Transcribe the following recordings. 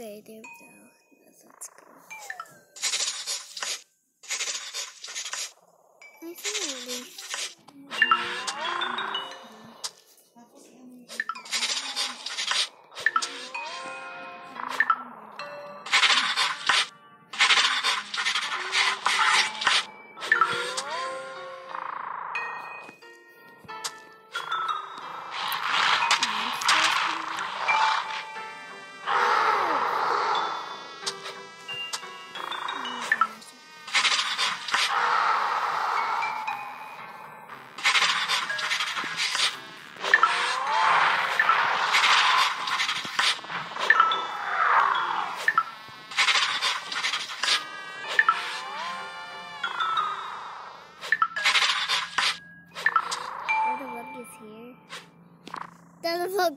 Okay, there we.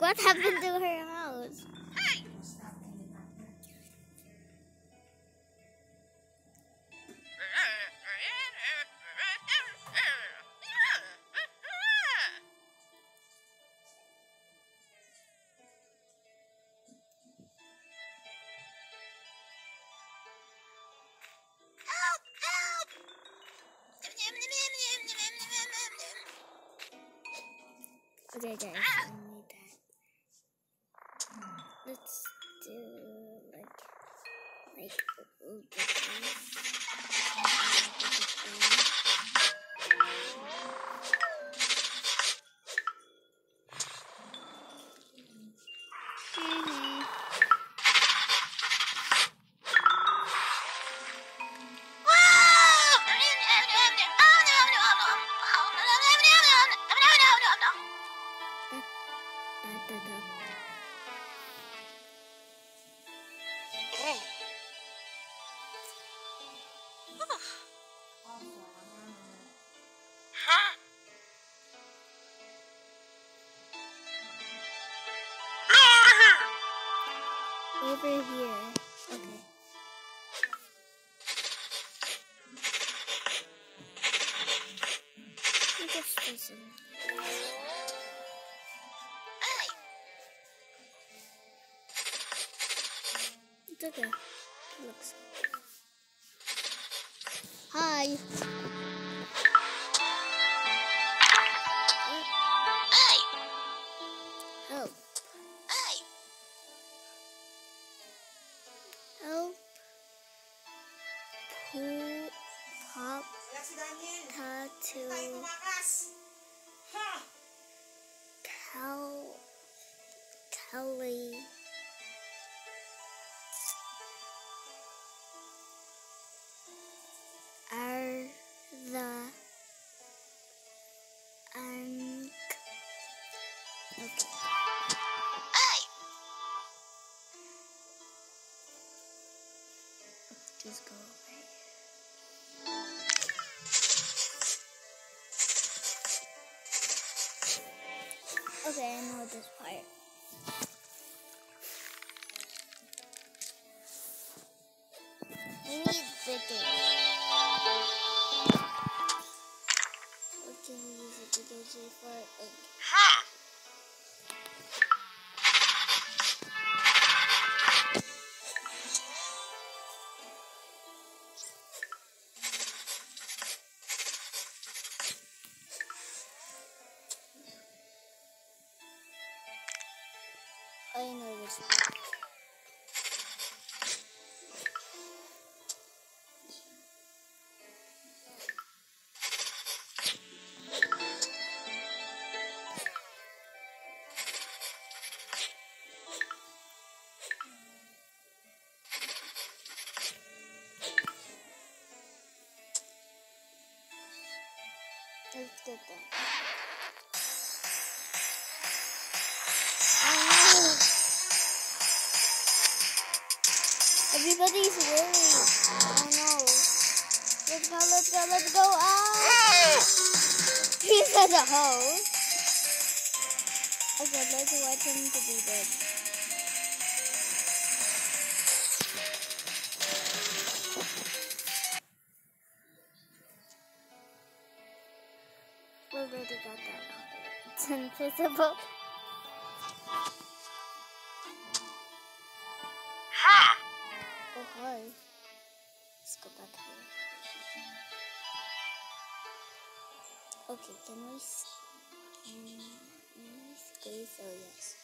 What happened to her house? Okay, guys, ah! Looks. Hi. Just go here. Okay, I know this part. We need biggage. What can we use a biggage for? Like, I know this Now let's go, let's go out. He's such a hole. Okay, let's watch him to be dead. We already got that. It's invisible. Okay, can we can we squeeze? Oh yes.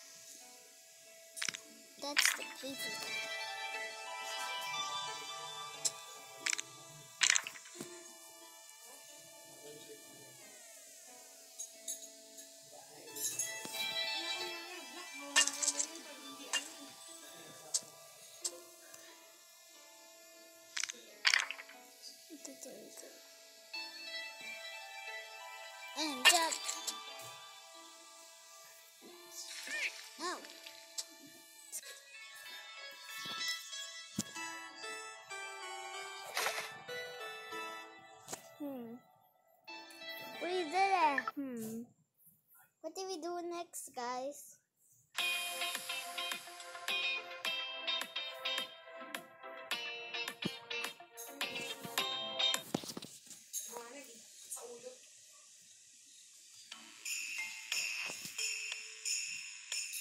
That's the paper.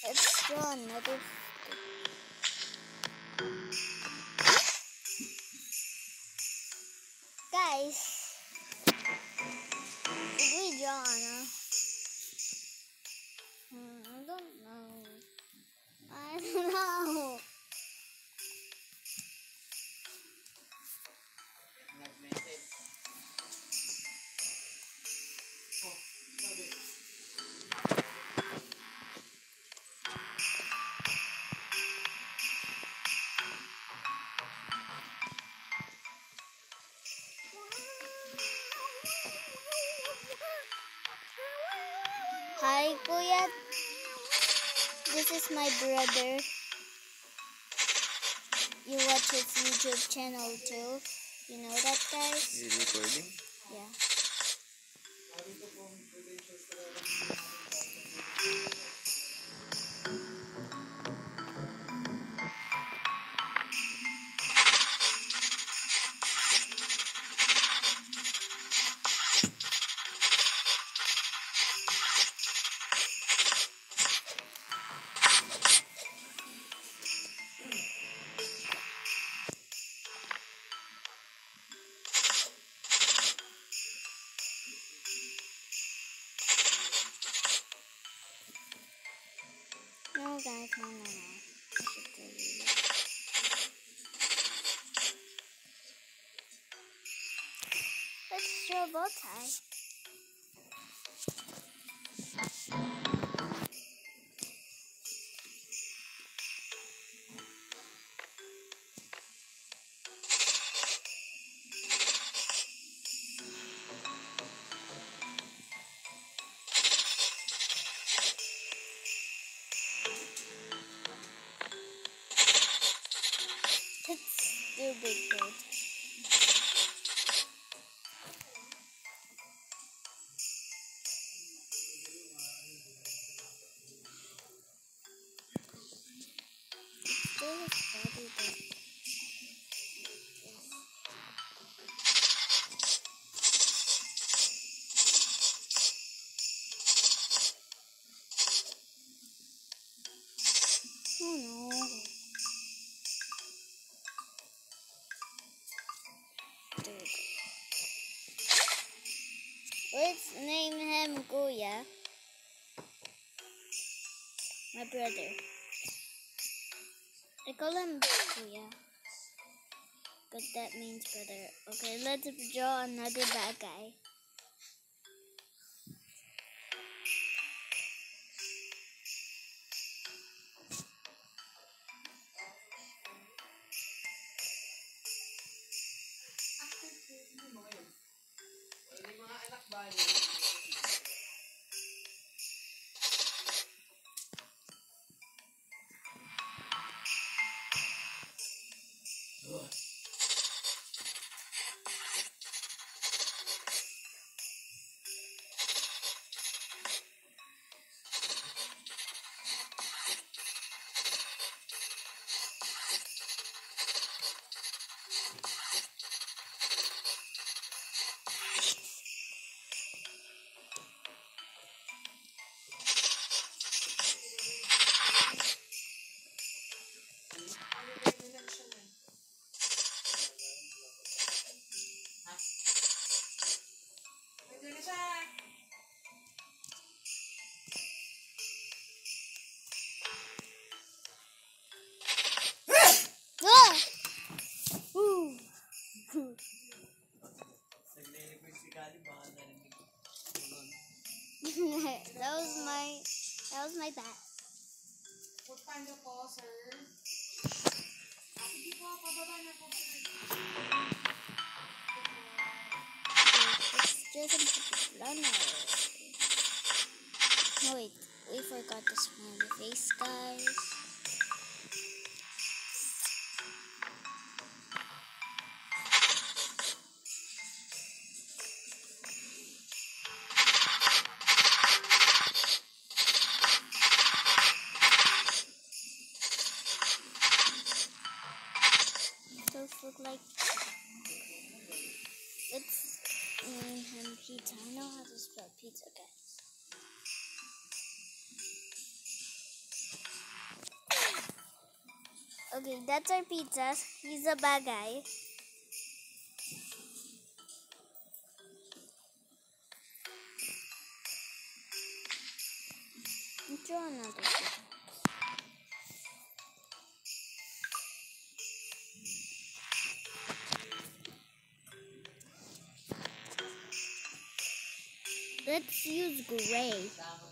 Let's another. Guys, Kuya. This is my brother. You watch his YouTube channel too. You know that, guys? You recording? Yeah. No, guys, no, no, no. I should you that. Let's draw a bow tie. Let's name him Goya. My brother. But that means brother. Okay, let's draw another bad guy. No wait, we forgot to smiley face, guys. That's our pizza. He's a bad guy. Draw another. Let's use gray.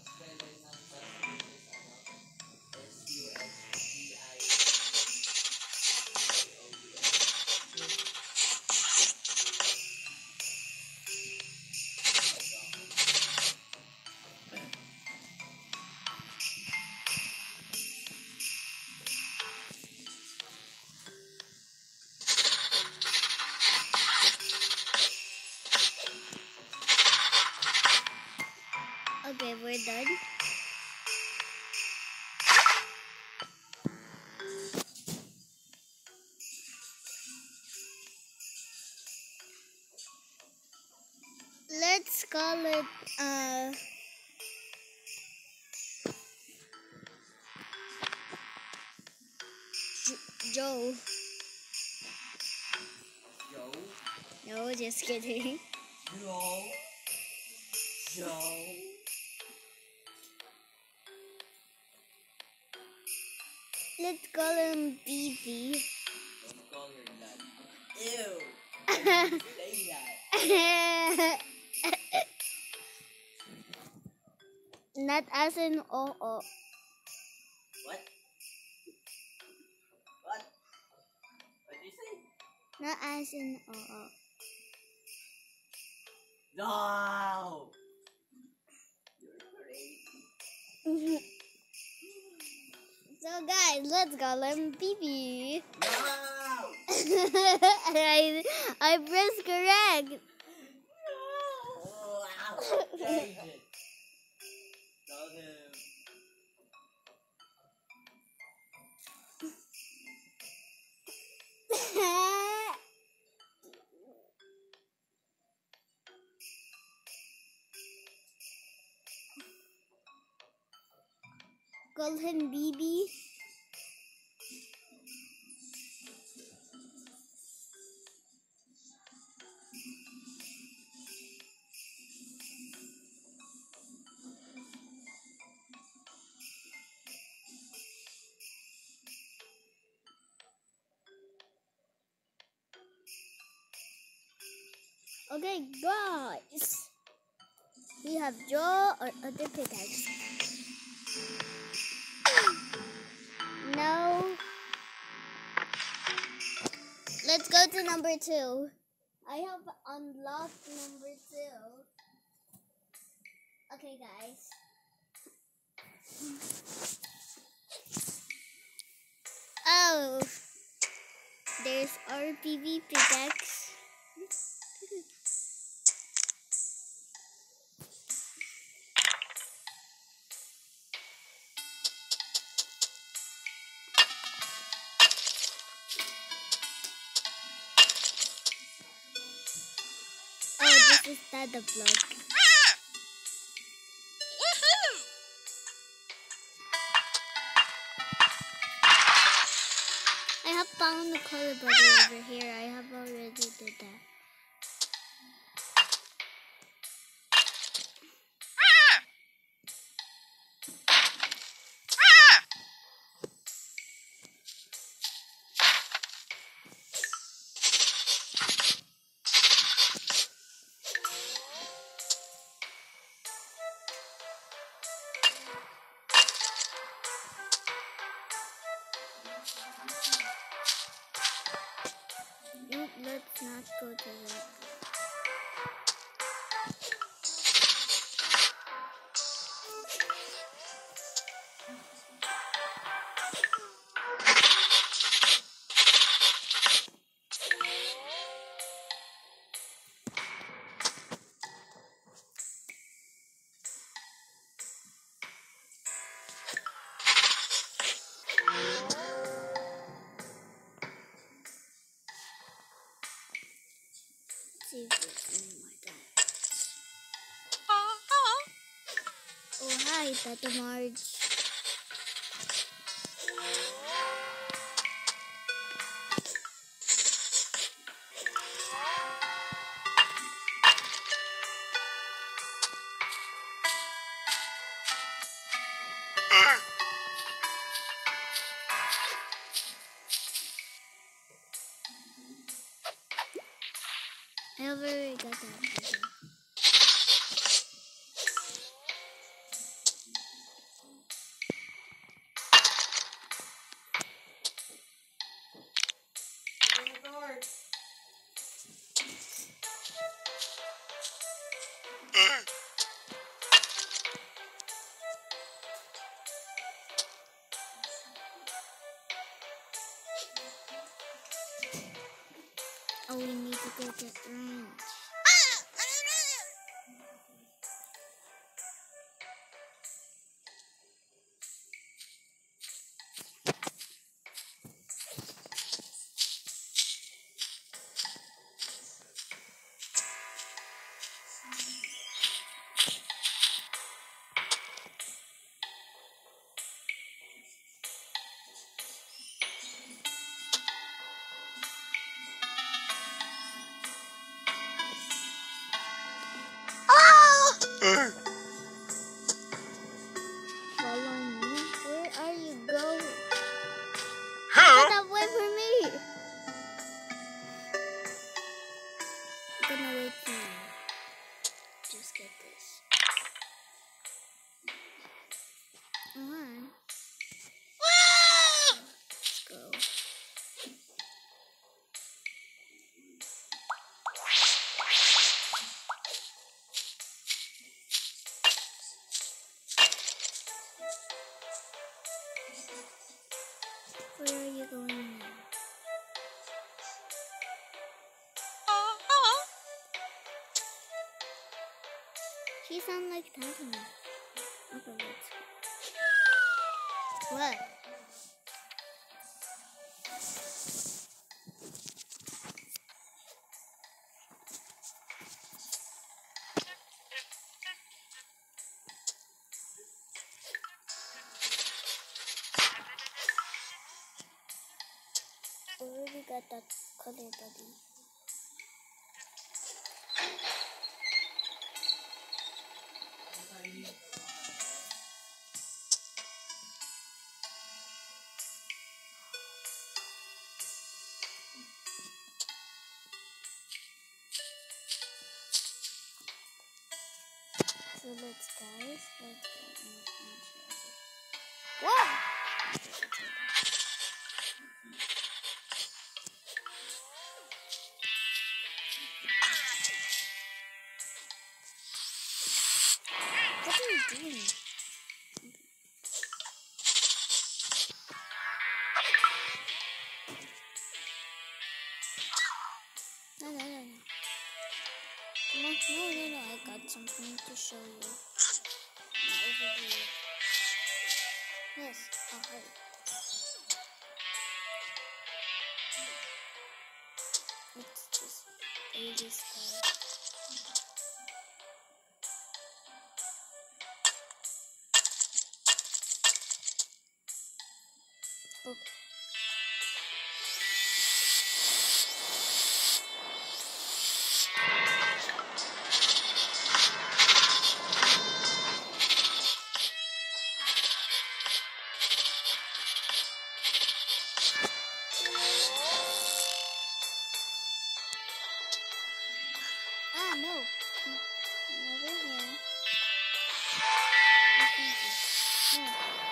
Okay, we're done. Let's call it uh Joe. Yo, No, just kidding. yo, yo. Call him BB. Don't call her that. Ew. Say that. Not as in oo. What? What? What did you say? Not as in oo. No. You're crazy. So guys, let's call him BB. No. I I pressed correct. Wow. Call him BB. Okay, guys. We have Joe or other pickaxe. Number two. I have unlocked number two. Okay, guys. Oh, there's RPV pickaxe. Is not the block. I have found the color body over here. I have already did that. Tata Marge. I already got that. She sounds like Tata. Okay, let's go. What? Already got that color buddy. Let's guys! What are you doing? No, no, no. I got something to show you. Not over here. Yes, uh-huh. oh, hi. Just baby Ah, no. Here.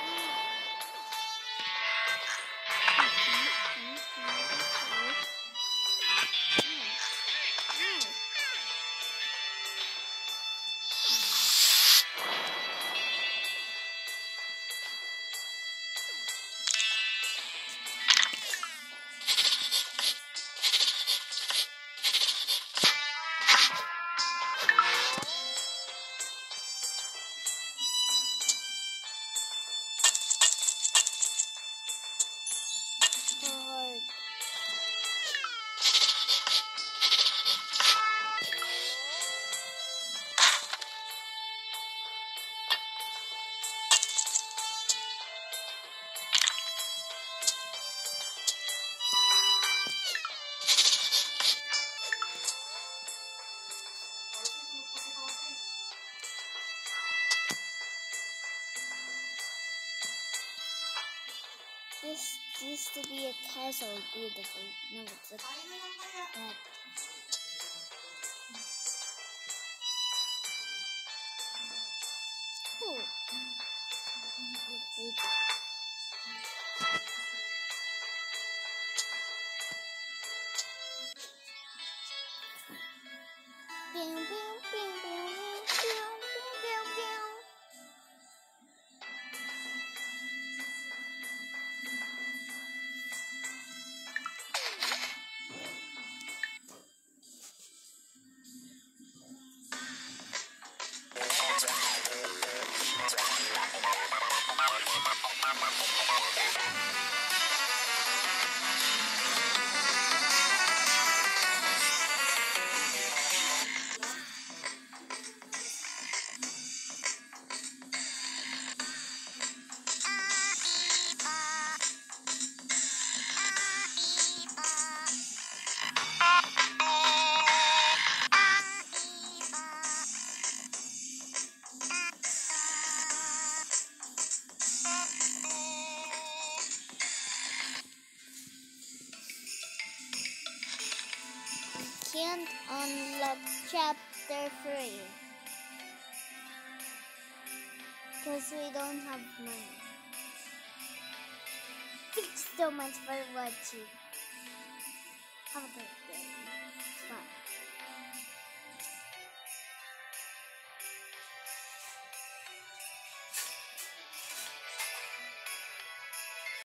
Be a castle, beautiful. No, it's a Kain don't money. Thanks so much for watching. Have a great.